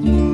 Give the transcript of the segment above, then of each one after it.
you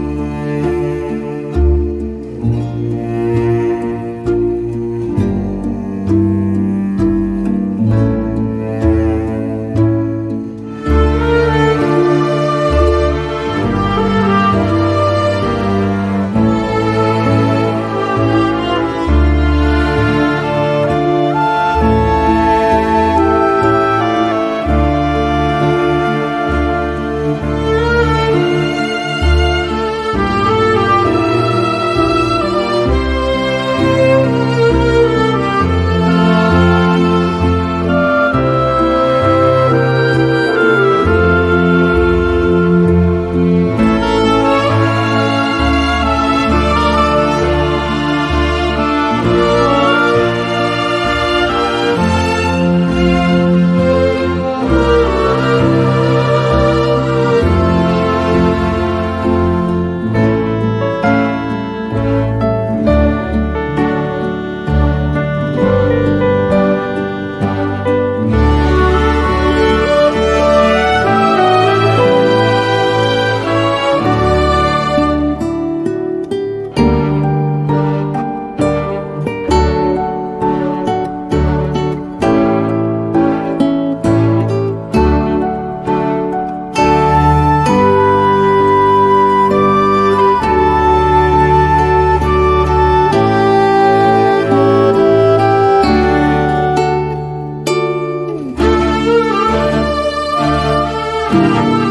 Música